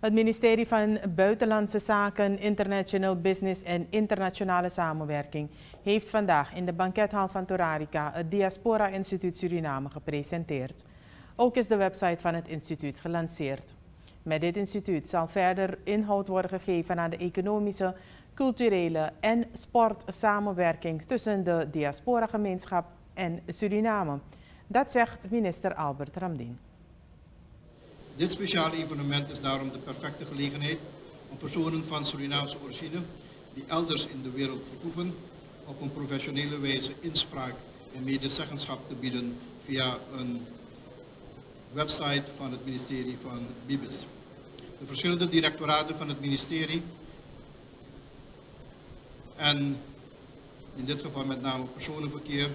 Het ministerie van Buitenlandse Zaken, International Business en Internationale Samenwerking heeft vandaag in de bankethal van Torarica het Diaspora Instituut Suriname gepresenteerd. Ook is de website van het instituut gelanceerd. Met dit instituut zal verder inhoud worden gegeven aan de economische, culturele en sportsamenwerking tussen de diaspora-gemeenschap en Suriname. Dat zegt minister Albert Ramdien. Dit speciale evenement is daarom de perfecte gelegenheid om personen van Surinaamse origine die elders in de wereld vertoeven op een professionele wijze inspraak en medezeggenschap te bieden via een website van het ministerie van Bibis. De verschillende directoraten van het ministerie en in dit geval met name personenverkeer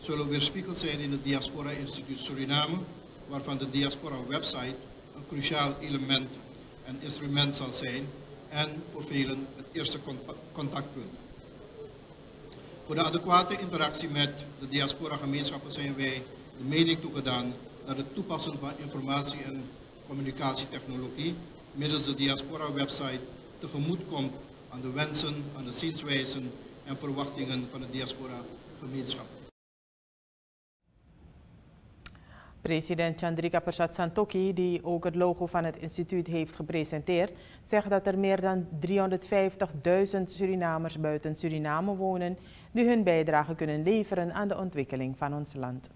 zullen weerspiegeld zijn in het Diaspora Instituut Suriname, waarvan de Diaspora website een cruciaal element en instrument zal zijn en voor velen het eerste contactpunt. Voor de adequate interactie met de diaspora gemeenschappen zijn wij de mening toegedaan dat het toepassen van informatie- en communicatietechnologie middels de diaspora website tegemoet komt aan de wensen, aan de zienswijzen en verwachtingen van de diaspora gemeenschap. President Chandrika Persat Santokhi, die ook het logo van het instituut heeft gepresenteerd, zegt dat er meer dan 350.000 Surinamers buiten Suriname wonen die hun bijdrage kunnen leveren aan de ontwikkeling van ons land.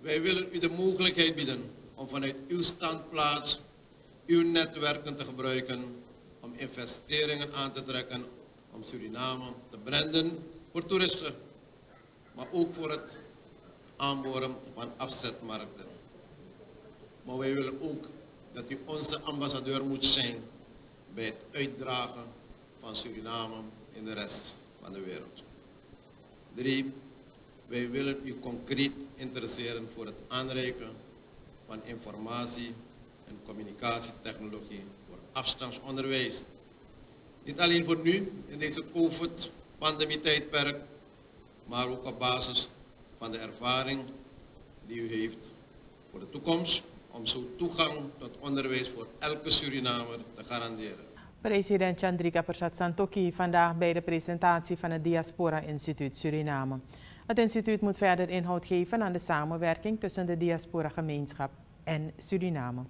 Wij willen u de mogelijkheid bieden om vanuit uw standplaats uw netwerken te gebruiken om investeringen aan te trekken om Suriname te branden voor toeristen, maar ook voor het aanboren van afzetmarkten. Maar wij willen ook dat u onze ambassadeur moet zijn bij het uitdragen van Suriname in de rest van de wereld. Drie, wij willen u concreet interesseren voor het aanreiken van informatie en communicatietechnologie voor afstandsonderwijs. Niet alleen voor nu, in deze COVID-pandemie-tijdperk, maar ook op basis van de ervaring die u heeft voor de toekomst om zo toegang tot onderwijs voor elke Surinamer te garanderen. President Chandrika Persat Santokhi vandaag bij de presentatie van het Diaspora Instituut Suriname. Het instituut moet verder inhoud geven aan de samenwerking tussen de diaspora gemeenschap en Suriname.